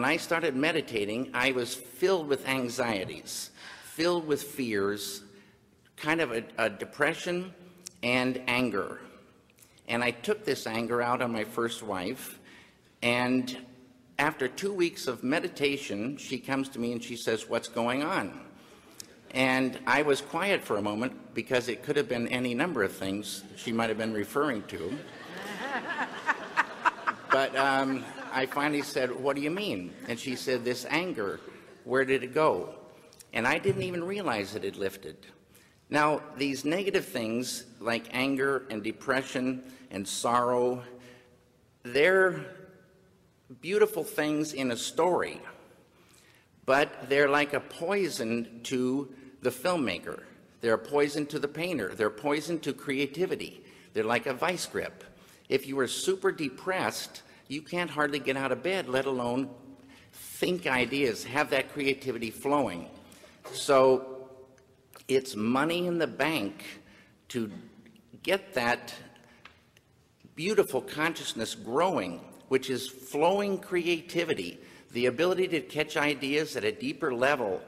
when I started meditating, I was filled with anxieties, filled with fears, kind of a, a depression and anger. And I took this anger out on my first wife. And after two weeks of meditation, she comes to me and she says, What's going on? And I was quiet for a moment because it could have been any number of things she might have been referring to. But um, I finally said, What do you mean? And she said, This anger, where did it go? And I didn't even realize it had lifted. Now, these negative things like anger and depression and sorrow, they're beautiful things in a story, but they're like a poison to the filmmaker. They're a poison to the painter. They're poison to creativity. They're like a vice grip. If you are super depressed, you can't hardly get out of bed, let alone think ideas, have that creativity flowing. So it's money in the bank to get that beautiful consciousness growing, which is flowing creativity, the ability to catch ideas at a deeper level.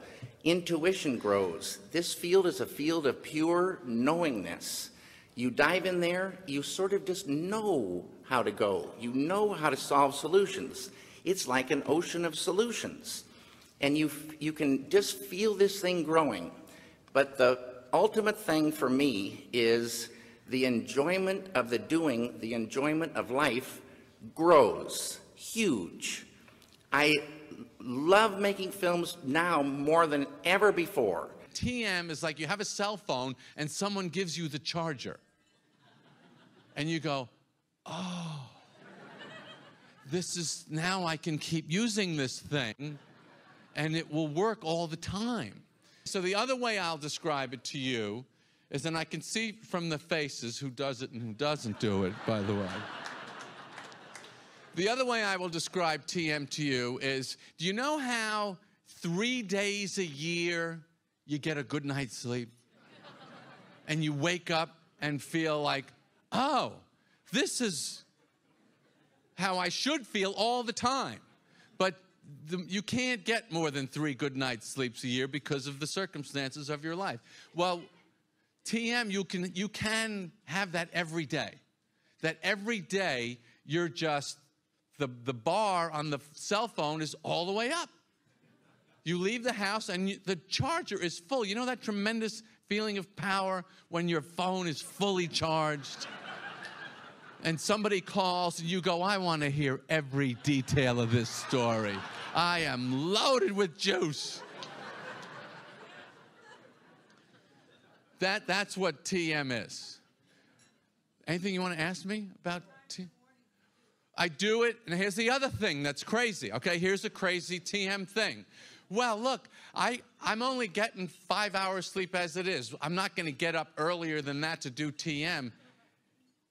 Intuition grows. This field is a field of pure knowingness. You dive in there, you sort of just know how to go. You know how to solve solutions. It's like an ocean of solutions. And you, you can just feel this thing growing. But the ultimate thing for me is the enjoyment of the doing, the enjoyment of life grows huge. I love making films now more than ever before. TM is like you have a cell phone and someone gives you the charger. And you go, oh, this is now I can keep using this thing and it will work all the time. So the other way I'll describe it to you is, and I can see from the faces who does it and who doesn't do it, by the way. the other way I will describe TM to you is, do you know how three days a year you get a good night's sleep? And you wake up and feel like, oh, this is how I should feel all the time. But the, you can't get more than three good night's sleeps a year because of the circumstances of your life. Well, TM, you can, you can have that every day. That every day you're just, the, the bar on the cell phone is all the way up. You leave the house and you, the charger is full. You know that tremendous feeling of power when your phone is fully charged? And somebody calls and you go, I want to hear every detail of this story. I am loaded with juice. That, that's what TM is. Anything you want to ask me about TM? I do it, and here's the other thing that's crazy. Okay, here's a crazy TM thing. Well, look, I, I'm only getting five hours sleep as it is. I'm not going to get up earlier than that to do TM.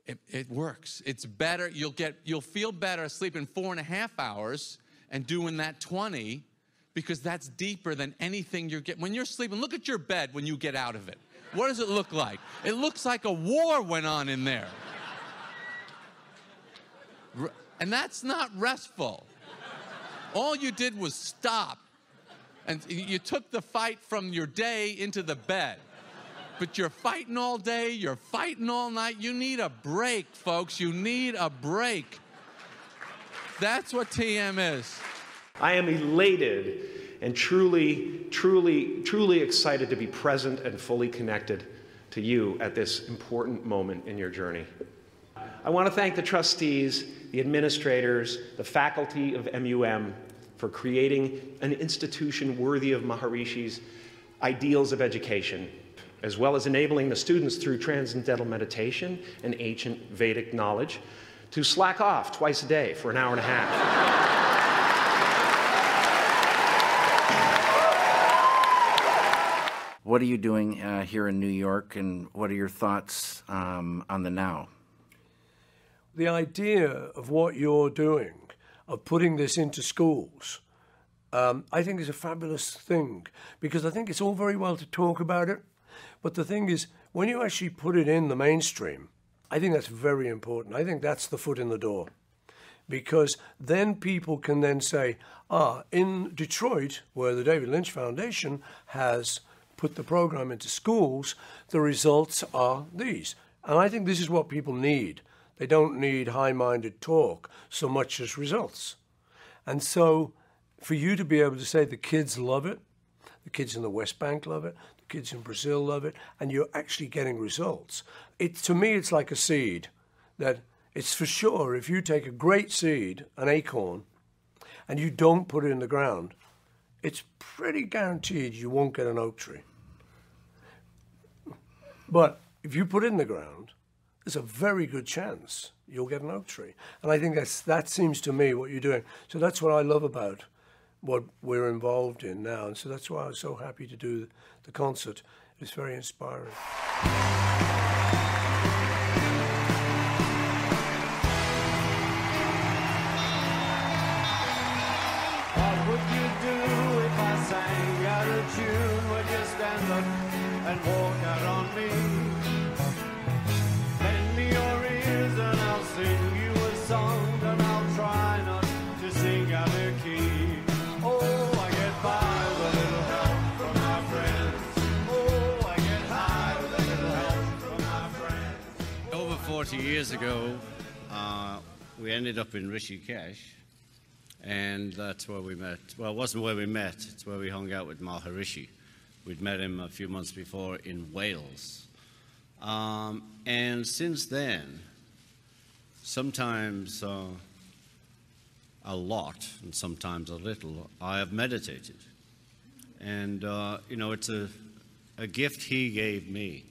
It, it, works. It's better. You'll get, you'll feel better sleeping four and a half hours and doing that 20 because that's deeper than anything you're getting. When you're sleeping, look at your bed when you get out of it. What does it look like? It looks like a war went on in there. And that's not restful. All you did was stop. And you took the fight from your day into the bed. But you're fighting all day, you're fighting all night. You need a break, folks. You need a break. That's what TM is. I am elated and truly, truly, truly excited to be present and fully connected to you at this important moment in your journey. I want to thank the trustees, the administrators, the faculty of MUM for creating an institution worthy of Maharishi's ideals of education, as well as enabling the students through transcendental meditation and ancient Vedic knowledge to slack off twice a day for an hour and a half. What are you doing uh, here in New York, and what are your thoughts um, on the now? The idea of what you're doing, of putting this into schools, um, I think is a fabulous thing because I think it's all very well to talk about it, but the thing is, when you actually put it in the mainstream, I think that's very important. I think that's the foot in the door. because then people can then say, ah, in Detroit, where the David Lynch Foundation has put the program into schools, the results are these. And I think this is what people need. They don't need high minded talk so much as results. And so for you to be able to say the kids love it, the kids in the West Bank love it, kids in Brazil love it, and you're actually getting results. It, to me, it's like a seed that it's for sure if you take a great seed, an acorn, and you don't put it in the ground, it's pretty guaranteed you won't get an oak tree. But if you put it in the ground, there's a very good chance you'll get an oak tree. And I think that's that seems to me what you're doing. So that's what I love about what we're involved in now. And so that's why I was so happy to do the concert. It's very inspiring. What would you do if I sang out tune? Would you stand up and walk out on me? Years ago, uh, we ended up in Rishikesh, and that's where we met. Well, it wasn't where we met, it's where we hung out with Maharishi. We'd met him a few months before in Wales. Um, and since then, sometimes uh, a lot and sometimes a little, I have meditated. And, uh, you know, it's a, a gift he gave me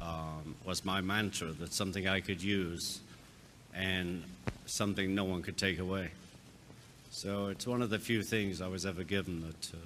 um, was my mantra that's something I could use and something no one could take away. So it's one of the few things I was ever given that uh,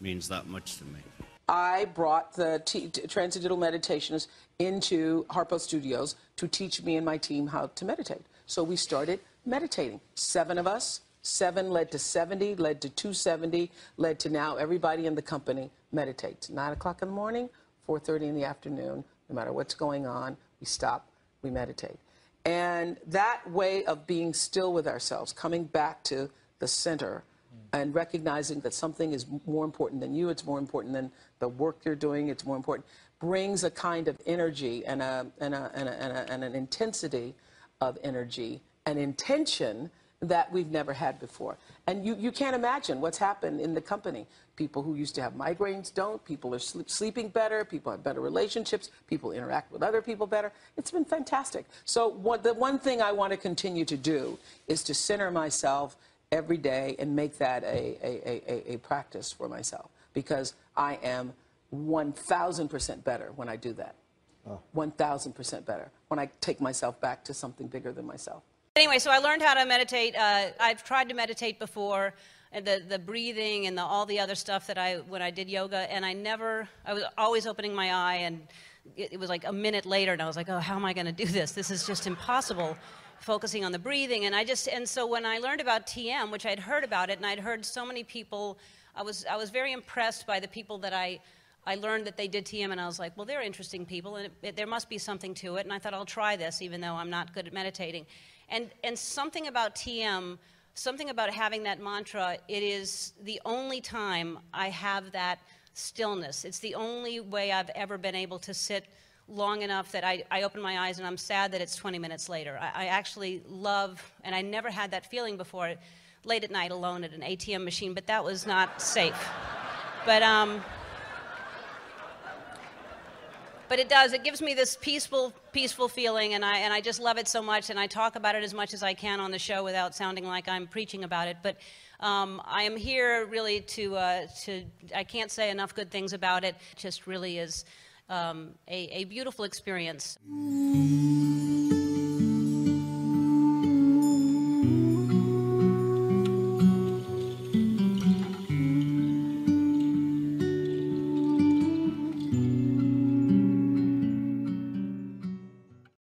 means that much to me. I brought the t- Transcendental Meditationist into Harpo Studios to teach me and my team how to meditate. So we started meditating. Seven of us. Seven led to 70, led to 270, led to now everybody in the company meditates. Nine o'clock in the morning, 4:30 in the afternoon. No matter what's going on, we stop, we meditate. And that way of being still with ourselves, coming back to the center, and recognizing that something is more important than you, it's more important than the work you're doing, it's more important, brings a kind of energy and, a, and, a, and, a, and, and an intensity of energy and intention that we've never had before. And you, you can't imagine what's happened in the company. People who used to have migraines don't, people are sleep, sleeping better, people have better relationships, people interact with other people better. It's been fantastic. So, what, the one thing I want to continue to do is to center myself every day and make that a, a, a, a practice for myself because I am 1,000% better when I do that. 1,000% better when I take myself back to something bigger than myself. Anyway, so I learned how to meditate. Uh, I've tried to meditate before, and the, the breathing and the, all the other stuff that I, when I did yoga, and I never, I was always opening my eye, and it, it was like a minute later, and I was like, oh, how am I going to do this? This is just impossible, focusing on the breathing. And I just, and so when I learned about TM, which I'd heard about it, and I'd heard so many people, I was, I was very impressed by the people that I, I learned that they did TM, and I was like, well, they're interesting people, and it, it, there must be something to it. And I thought, I'll try this, even though I'm not good at meditating. And, and something about TM, something about having that mantra, it is the only time I have that stillness. It's the only way I've ever been able to sit long enough that I, I open my eyes and I'm sad that it's 20 minutes later. I, I actually love, and I never had that feeling before, late at night alone at an ATM machine, but that was not safe. But, um, but it does. It gives me this peaceful, peaceful feeling, and I, and I just love it so much. And I talk about it as much as I can on the show without sounding like I'm preaching about it. But um, I am here really to, uh, to, I can't say enough good things about it. It just really is um, a, a beautiful experience.